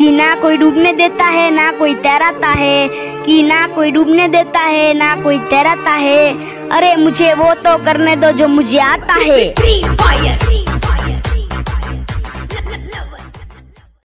कि ना कोई डूबने देता है, ना कोई तैराता है, कि ना कोई डूबने देता है, ना कोई तैराता है अरे मुझे वो तो करने दो जो मुझे आता है Free fire.